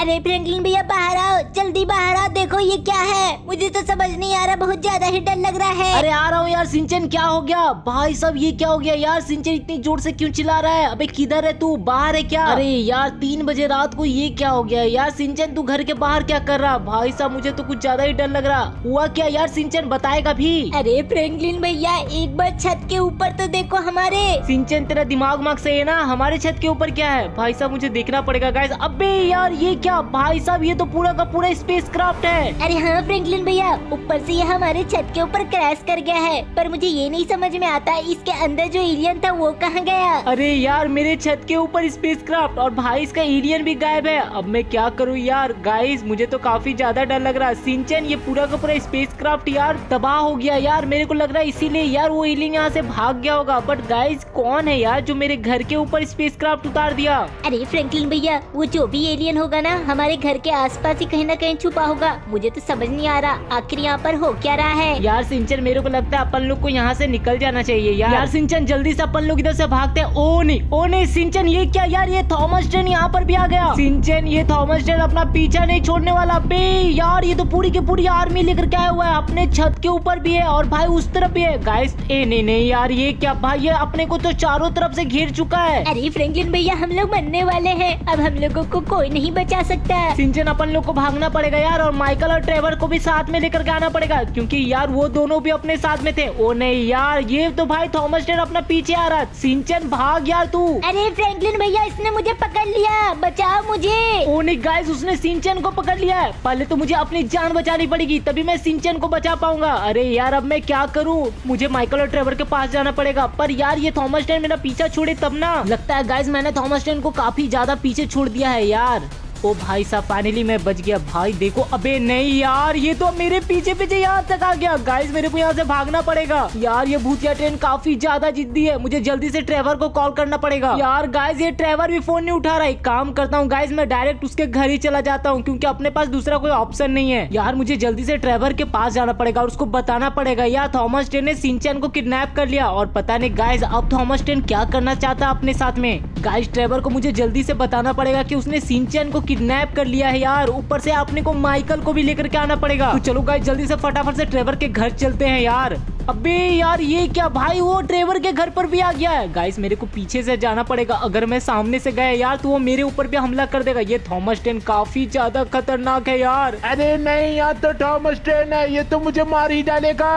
अरे फ्रैंकलिन भैया बाहर आओ। जल्दी बाहर आओ। देखो ये क्या है। मुझे तो समझ नहीं आ रहा बहुत ज़्यादा ही डर लग रहा है। अरे आ रहा हूँ यार सिंचन क्या हो गया? भाई सब ये क्या हो गया? यार सिंचन इतनी ज़ोर से क्यों चिल्ला रहा है? अबे किधर है तू? बाहर है क्या? अरे यार तीन बजे रात को ये क्या हो गया? यार सिंचन तू घर के बाहर क्या कर रहा? भाई साहब मुझे तो कुछ ज़्यादा ही डर लग रहा। हुआ क्या यार सिंचन बताएगा भी? अरे फ्रैंकलिन भैया एक बार छत के ऊपर तो देखो हमारे। सिंचन तेरा दिमाग माग सही है ना? हमारे छत के ऊपर क्या है? भाई साहब मुझे देखना पड़ेगा गाइस अबे यार ये क्या भाई साहब ये तो पूरा का पूरा स्पेस क्राफ्ट है। अरे हाँ फ्रैंकलिन भैया ऊपर से ये हमारे छत के ऊपर क्रैश कर गया है। पर मुझे ये नहीं समझ में आता इसके अंदर जो एलियन था वो कहाँ गया? अरे यार मेरे छत के ऊपर स्पेस क्राफ्ट और भाई इसका एलियन भी गायब है। अब मैं क्या करूँ यार? गाइस मुझे तो काफ़ी ज़्यादा डर लग रहा है। सिंचन ये पूरा का पूरा स्पेस क्राफ्ट यार तबाह हो गया यार। मेरे को लग रहा है इसीलिए यार वो एलियन यहाँ से भाग गया होगा। बट गाइस कौन है यार जो मेरे घर के ऊपर स्पेस क्राफ्ट उतार दिया? अरे फ्रैंकलिन भैया वो जो भी एलियन होगा ना हमारे घर के आसपास ही कहीं ना कहीं छुपा होगा। मुझे तो समझ नहीं आ रहा। आखिर यहाँ पर हो क्या रहा है? यार सिंचन मेरे को लगता है अपन लोग को यहाँ से निकल जाना चाहिए यार। यार सिंचन जल्दी से अपन लोग इधर से भागते हैं। ओ नहीं ओ नहीं सिंचन ये क्या यार? ये थॉमस ट्रेन यहाँ पर भी आ गया। सिंचन ये थॉमस ट्रेन अपना पीछा नहीं छोड़ने वाला। बे यार ये तो पूरी की पूरी आर्मी लेकर के आया हुआ है। अपने छत के ऊपर भी है और भाई उस तरफ़ भी है। गाइस ए नहीं नहीं यार ये क्या? भाई ये अपने को तो चारों तरफ़ से घेर चुका है। अरे फ्रैंकलिन भैया हम लोग मरने वाले हैं। अब हम लोगों को कोई नहीं बचा सकता है। सिंचन अपन लोग को भागना पड़ेगा यार और माइकल और ट्रेवर को भी साथ में लेकर के आना पड़ेगा क्योंकि यार वो दोनों भी अपने साथ में थे। ओ नहीं यार ये तो भाई थॉमस ट्रेन अपना पीछे आ रहा सिंचन भाग यार तू। अरे फ्रैंकलिन भैया इसने मुझे पकड़ लिया। बचाओ मुझे। ओ नहीं गाइस उसने सिंचन को पकड़ लिया है। पहले तो मुझे अपनी जान बचानी पड़ेगी तभी मैं सिंचन को बचा पाऊँगा। अरे यार अब मैं क्या करूँ? मुझे माइकल और ट्रेवर के पास जाना पड़ेगा। पर यार ये थॉमस ट्रेन मेरा पीछा छोड़े तब ना? लगता है गाइस मैंने थॉमस ट्रेन को काफ़ी ज़्यादा पीछे छोड़ दिया है यार। ओ भाई साहब फाइनली मैं बच गया। भाई, देखो, अबे नहीं यार, ये तो मेरे पीछे पीछे यहाँ तक आ गया। गाइस मेरे को यहाँ से भागना पड़ेगा। यार, ये भूतिया ट्रेन काफ़ी ज़्यादा जिद्दी है। मुझे जल्दी से ट्रेवर को कॉल करना पड़ेगा। यार गाइस ये ट्रेवर भी फ़ोन नहीं उठा रहा है। काम करता हूँ गाइस मैं डायरेक्ट उसके घर ही चला जाता हूँ, क्योंकि अपने पास दूसरा कोई ऑप्शन नहीं है। यार, मुझे जल्दी से ट्रेवर के पास जाना पड़ेगा और उसको बताना पड़ेगा। यार थॉमस ट्रेन ने सिंचन को किडनेप कर लिया और पता नहीं गाइस अब थॉमस ट्रेन क्या करना चाहता है अपने साथ में? गाइस ट्रेवर को मुझे जल्दी से बताना पड़ेगा कि उसने सिंचन को किडनैप कर लिया है यार। ऊपर से आपने को माइकल को भी लेकर के आना पड़ेगा। तो चलो गाइस जल्दी से फटाफट से ट्रेवर के घर चलते हैं यार। अबे यार ये क्या भाई? वो ड्राइवर के घर पर भी आ गया है। गाइस मेरे को पीछे से जाना पड़ेगा। अगर मैं सामने से गया यार तो वो मेरे ऊपर भी हमला कर देगा। ये थॉमस टेन काफ़ी ज़्यादा खतरनाक है यार। अरे नहीं यार तो थॉमस ट्रेन है। ये तो मुझे मार ही डालेगा।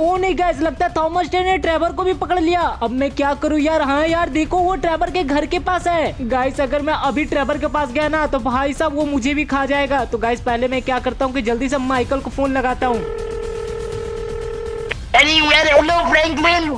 ओ नहीं गाइस लगता है थॉमस टेन ने ड्राइवर को भी पकड़ लिया। अब मैं क्या करूँ यार? हाँ यार देखो वो ड्राइवर के घर के पास है। गाइस अगर मैं अभी ड्राइवर के पास गया ना तो भाई साहब वो मुझे भी खा जाएगा। तो गाइस पहले मैं क्या करता हूँ की जल्दी से माइकल को फ़ोन लगाता हूँ। Anywhere, hello Franklin,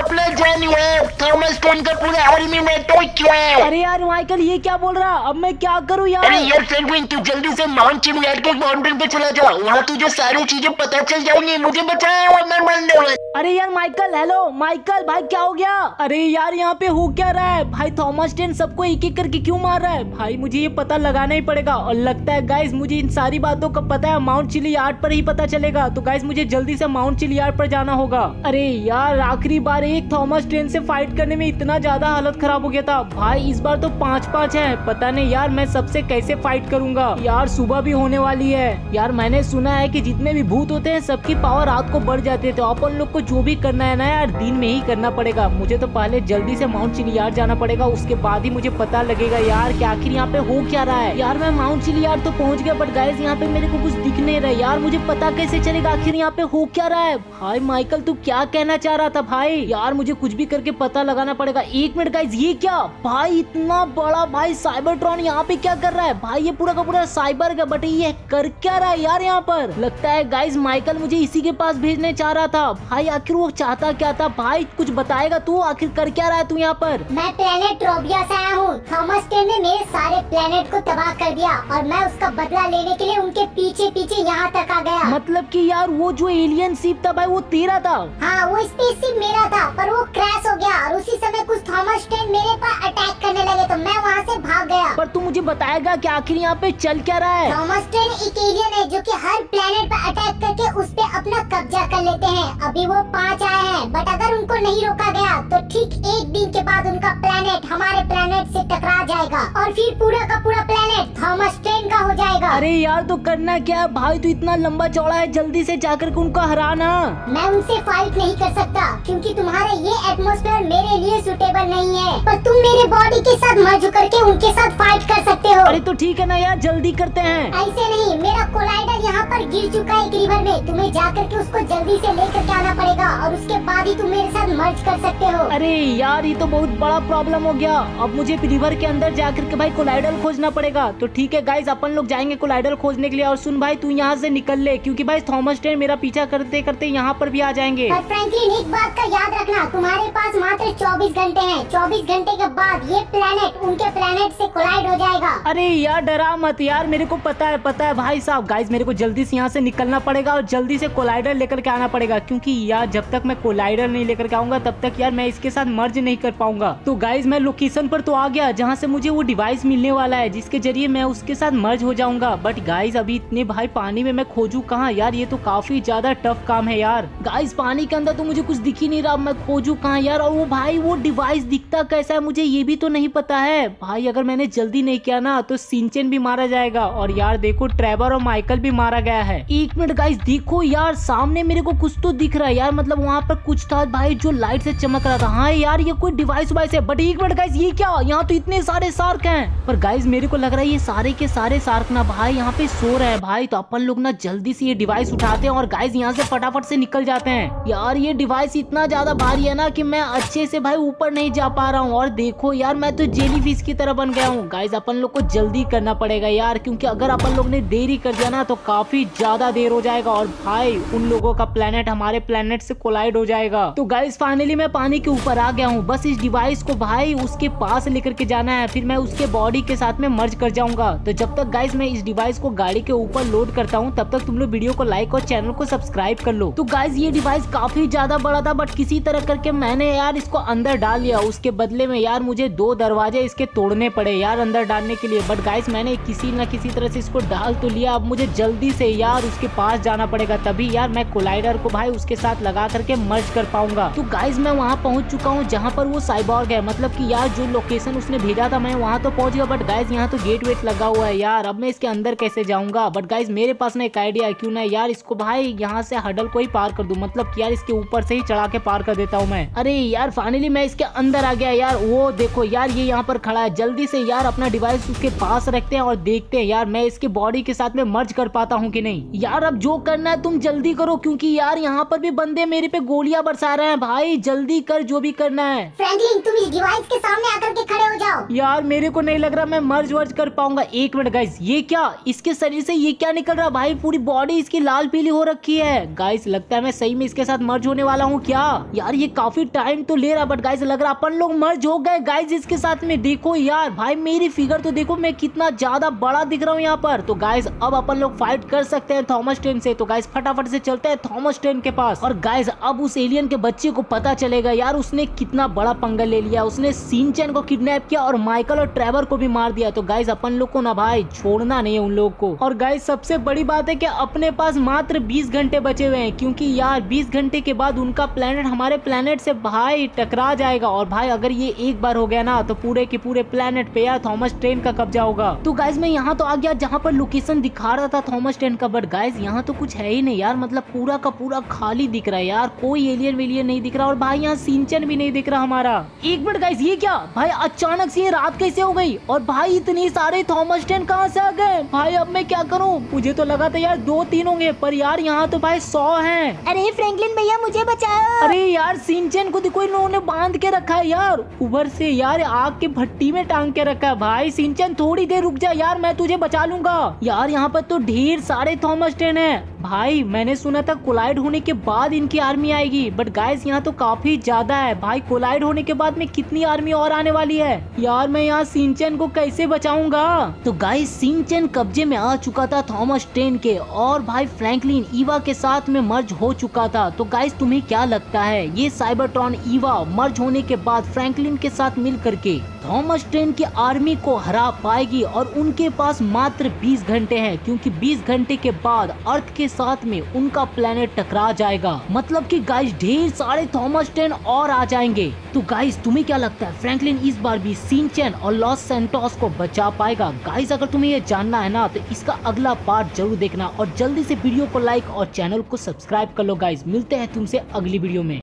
अपना जान हुआ थॉमस टेन का पूरा आर्मी में तो क्यों अरे यार माइकल ये क्या बोल रहा? अब मैं क्या करूँ यार? अरे यार फ्रैंकलिन तू जल्दी से माउंट चिमयार के माउंटेन पे चला जा। वहाँ तुझे सारी चीज़ें पता चल जाएँगी मुझे बचाओ और मैं मरने वाला अरे यार माइकल हेलो माइकल भाई, क्या हो गया? अरे यार, यहाँ पे हो क्या रहा है? भाई थॉमस टेन सबको एक एक करके क्यों मार रहा है? भाई, मुझे ये पता लगाना ही पड़ेगा। और लगता है गाइस मुझे इन सारी बातों का पता है माउंट चिली यार्ड पर ही पता चलेगा। तो गाइस मुझे जल्दी से माउंट चिली यार्ड पर जाना होगा। अरे यार, आखिरी बार एक थॉमस ट्रेन से फाइट करने में इतना ज़्यादा हालत खराब हो गया था। भाई, इस बार तो पाँच पाँच है। पता नहीं यार, मैं सबसे कैसे फाइट करूँगा? यार, सुबह भी होने वाली है। यार, मैंने सुना है की जितने भी भूत होते हैं, सबकी पावर रात को बढ़ जाती है। तो अपन लोग को जो भी करना है ना यार, दिन में ही करना पड़ेगा। मुझे तो पहले जल्दी से माउंट चिलियार जाना पड़ेगा, उसके बाद ही मुझे पता लगेगा यार कि आखिर यहाँ पे हो क्या रहा है। यार मैं माउंट चिलियार तो पहुँच गया बट गाइस यहाँ पे मेरे को कुछ दिख नहीं रहा। यार मुझे पता कैसे चलेगा, आखिर यहाँ पे हो क्या रहा है? भाई माइकल तू क्या कहना चाह रहा था भाई? यार मुझे कुछ भी करके पता लगाना पड़ेगा। एक मिनट गाइस ये क्या? भाई, इतना बड़ा भाई साइबर ट्रॉन यहाँ पे क्या कर रहा है? भाई, ये पूरा का पूरा साइबर का बट ये कर क्या रहा है यार यहाँ पर? लगता है गाइज़ माइकल मुझे इसी के पास भेजने चाह रहा था। भाई आखिर वो चाहता क्या था? भाई कुछ बताएगा तू? आखिर कर क्या रहा है तू यहाँ पर? मैं प्लेनेट ट्रोबिया से आया हूँ। थॉमस टेन ने मेरे सारे प्लेनेट को तबाह कर दिया और मैं उसका बदला लेने के लिए उनके पीछे पीछे यहाँ तक आ गया। मतलब कि यार वो जो एलियन शिप था भाई वो तेरा था? हाँ वो स्पेसशिप मेरा था पर वो क्रैश हो गया और उसी समय कुछ थॉमस टेन मेरे पर अटैक करने लगे तो मैं वहाँ से भाग गया। पर तू मुझे बताएगा कि आखिर यहाँ पे चल क्या रहा है? थॉमस टेन एक एलियन है जो कि हर प्लेनेट पर अटैक करके उस पर अपना कब्जा कर लेते हैं। अभी वो पाँच आए हैं बट अगर उनको नहीं रोका गया तो ठीक एक दिन के बाद उनका प्लेनेट हमारे प्लेनेट से टकरा जाएगा। और फिर पूरा का पूरा प्लेनेट थॉमस टेन का हो जाएगा। अरे यार तो करना क्या है? भाई तू इतना लंबा चौड़ा है जल्दी से जाकर के उनको हराना। मैं उनसे फाइट नहीं कर सकता क्योंकि तुम्हारा ये एटमोस्फेयर मेरे लिए सुटेबल नहीं है। पर तुम मेरे बॉडी के साथ मर्ज करके उनके साथ फाइट कर सकते हो। अरे तो ठीक है ना यार जल्दी करते हैं। ऐसे नहीं मेरा कोलाइडर यहाँ पर गिर चुका है एक रिवर में। तुम्हें जाकर के उसको जल्दी से लेकर के आना पड़ेगा। और उसके बाद ही तुम मेरे साथ मर्ज कर सकते हो। अरे यार ये तो बहुत बड़ा प्रॉब्लम हो गया। अब मुझे रिवर के अंदर जाकर के भाई कोलाइडल खोजना पड़ेगा। तो ठीक है गाइज़ अपन लोग जाएँगे कोलाइडल खोजने के लिए। और सुन भाई तू यहाँ से निकल ले क्योंकि भाई थॉमस टेन मेरा पीछा करते करते यहाँ पर भी आ जाएँगे। फ्रैंकलिन एक बात का याद रखना तुम्हारे पास मात्र 24 घंटे हैं। 24 घंटे के बाद ये प्लेनेट उनके प्लेनेट से कोलाइड हो जाएगा। अरे यार डरा मत यार मेरे को पता है पता है भाई साहब। गाइज़ मेरे को जल्दी से यहाँ से निकलना पड़ेगा और जल्दी से कोलाइडर लेकर के आना पड़ेगा क्योंकि यार जब तक मैं कोलाइडर नहीं लेकर के आऊँगा, तब तक यार मैं इसके साथ मर्ज नहीं कर पाऊँगा। तो गाइज़ मैं लोकेशन पर तो आ गया, जहाँ से मुझे वो डिवाइस मिलने वाला है, जिसके ज़रिए मैं उसके साथ मर्ज हो जाऊँगा। बट गाइज़ अभी इतने भाई पानी में मैं खोजू कहाँ? यार, ये तो काफ़ी ज़्यादा टफ काम है यार। गाइज़ पानी के अंदर तो मुझे कुछ दिख ही नहीं रहा मैं खोजू कहाँ? यार, और वो भाई, वो डिवाइस दिखता कैसा है, मुझे ये भी तो नहीं पता है। भाई, अगर मैंने जल्दी नहीं किया ना तो सिंचन भी मारा जाएगा। और यार, देखो ट्रेवर और माइकल भी मारा गया है। एक मिनट गाइस देखो यार, सामने मेरे को कुछ तो दिख रहा है यार। मतलब वहाँ पर कुछ था भाई जो लाइट से चमक रहा था। हाँ यार, ये कोई डिवाइस वाइस है। बट एक मिनट गाइस ये क्या? यहाँ तो इतने सारे सार्क हैं। पर गाइस मेरे को लग रहा है ये सारे के सारे सार्क ना भाई यहाँ पे सो रहे हैं भाई। तो अपन लोग ना जल्दी से ये डिवाइस उठाते हैं और गाइस यहाँ से फटाफट से निकल जाते हैं। यार, ये डिवाइस इतना ज़्यादा भारी है ना कि मैं अच्छे से भाई ऊपर नहीं जा पा रहा हूँ। और देखो यार, मैं तो जेली फ़िश की तरह बन गया हूँ। गाइज़ अपन लोग को जल्दी करना पड़ेगा यार, क्योंकि अगर अपन लोग ने देरी कर दिया ना तो काफ़ी ज़्यादा देर हो जाएगा। और भाई, उन लोगों का प्लेनेट हमारे प्लेनेट से कोलाइड हो जाएगा। तो गाइस फाइनली मैं पानी के ऊपर आ गया हूँ। बस इस डिवाइस को भाई उसके पास लेकर के जाना है। फिर मैं उसके बॉडी के साथ में मर्ज कर जाऊँगा। तो जब तक गाइस मैं इस डिवाइस को गाड़ी के ऊपर लोड करता हूँ, तब तक तुम लोग वीडियो को लाइक और चैनल को सब्सक्राइब कर लो। तो गाइस ये डिवाइस काफ़ी ज़्यादा बड़ा था बट किसी तरह करके मैंने यार इसको अंदर डाल लिया। उसके बदले में यार मुझे दो दरवाजे इसके तोड़ने पड़े यार अंदर डालने के लिए। बट गाइस मैंने किसी न किसी तरह से इसको डाल तो लिया। अब मुझे जल्दी से यार उसके पास जाना पड़ेगा। तभी यार मैं कोलाइडर को भाई उसके साथ लगा करके मर्ज कर पाऊँगा। तो गाइज़ मैं वहाँ पहुँच चुका हूँ जहाँ पर वो साइबॉर्ग है। मतलब की यार, जो लोकेशन उसने भेजा था, मैं वहाँ तो पहुँच गया बट गाइज़ यहाँ तो गेट वेट लगा हुआ है यार। अब मैं इसके अंदर कैसे जाऊँगा? बट गाइज़ मेरे पास ना एक आइडिया है। क्यों ना यार, इसको भाई यहाँ से हडल को ही पार कर दूँ। मतलब यार, इसके ऊपर से ही चढ़ा के पार कर देता हूँ मैं। अरे यार फाइनली मैं इसके अंदर आ गया यार। वो देखो यार, ये यहाँ पर खड़ा है। जल्दी से यार अपना डिवाइस उसके पास रखते हैं और देखते हैं यार, मैं इसके बॉडी के साथ में मर्ज कर पाता हूँ कि नहीं। यार, अब जो करना है तुम जल्दी करो, क्योंकि यार, यहाँ पर भी बंदे मेरे पे गोलियाँ बरसा रहे हैं भाई। जल्दी कर जो भी करना है। फ्रैंकलिन तुम इस डिवाइस के सामने आकर के खड़े हो जाओ। यार मेरे को नहीं लग रहा मैं मर्ज वर्ज कर पाऊँगा। एक मिनट गाइस ये क्या? इसके शरीर से ये क्या निकल रहा? है भाई पूरी बॉडी इसकी लाल पीली हो रखी है। गाइस लगता है मैं सही में इसके साथ मर्ज होने वाला हूँ क्या? यार ये काफ़ी टाइम तो ले रहा बट गाइस लग रहा अपन लोग मर्ज हो गए। गाइस इसके साथ में देखो यार भाई मेरी फिगर तो देखो मैं कितना ज़्यादा बड़ा दिख रहा हूँ यहाँ पर। तो गाइस अब अपन लोग फाइट कर सकते हैं थॉमस टेन से। तो गाइस फटाफट से चलते हैं थॉमस टेन के पास। और गाइस अब उस एलियन के बच्चे को पता चलेगा यार, उसने कितना बड़ा पंगा ले लिया। उसने सिंचन को किडनैप किया और माइकल और ट्रेवर को भी मार दिया। तो गाइस अपन लोग को ना भाई, छोड़ना नहीं है उन लोग को। और गाइस सबसे बड़ी बात है कि अपने पास मात्र 20 घंटे बचे हुए हैं, क्योंकि यार 20 घंटे के बाद उनका प्लेनेट हमारे प्लेनेट से भाई टकरा जाएगा। और भाई, अगर ये एक बार हो गया ना तो पूरे के पूरे प्लेनेट पे यार थॉमस ट्रेन का कब्जा होगा। तो गाइज़ मैं यहाँ तो आ गया जहाँ पर लोकेशन दिखा रहा था थॉमस ट्रेन का बट गाइज़ यहाँ तो कुछ है ही नहीं यार। मतलब पूरा का पूरा खाली दिख रहा है यार कोई एलियन वेलियन नहीं दिख रहा और भाई यहाँ सिंचन भी नहीं दिख रहा हमारा। एक मिनट गाइस ये क्या? भाई अचानक से रात कैसे हो गई? और भाई इतनी सारे थॉमस ट्रेन कहाँ से आ गए? भाई अब मैं क्या करूँ? मुझे तो लगा था यार दो तीन होंगे पर यार यहाँ तो भाई सौ है। अरे फ्रैंकलिन भैया मुझे बचाओ। अरे यार सिंचन को तो कोई लोगों ने बाँध के रखा है यार। ऊपर से यार आग के भट्टी में टांग के रखा है। भाई सिंचन थोड़ी देर रुक जा यार मैं तुझे बचा लूँगा। यार यहाँ पर तो ढेर सारे थॉमस ट्रेन है। भाई, मैंने सुना था कोलाइड होने के बाद इनकी आर्मी आएगी बट गाइस यहाँ तो काफ़ी ज़्यादा है। भाई, कोलाइड होने के बाद में कितनी आर्मी और आने वाली है? यार, मैं यहाँ सिंचन को कैसे बचाऊँगा? तो गाइस सिंचन कब्जे में आ चुका था थॉमस ट्रेन के, और भाई, फ्रैंकलिन ईवा के साथ में मर्ज हो चुका था। तो गाइस तुम्हें क्या लगता है? ये साइबर साइबरट्रॉन ईवा मर्ज होने के बाद फ्रैंकलिन के साथ मिल करके थॉमस ट्रेन की आर्मी को हरा पाएगी, और उनके पास मात्र 20 घंटे हैं, क्योंकि 20 घंटे के बाद अर्थ के साथ में उनका प्लेनेट टकरा जाएगा। मतलब कि गाइस ढेर सारे थॉमस टेन और आ जाएँगे। तो गाइस तुम्हें क्या लगता है? फ्रैंकलिन इस बार भी सिंचन और लॉस सेंटोस को बचा पाएगा? गाइस अगर तुम्हें ये जानना है ना तो इसका अगला पार्ट ज़रूर देखना और जल्दी से वीडियो को लाइक और चैनल को सब्सक्राइब कर लो गाइज़ मिलते हैं तुमसे अगली वीडियो में।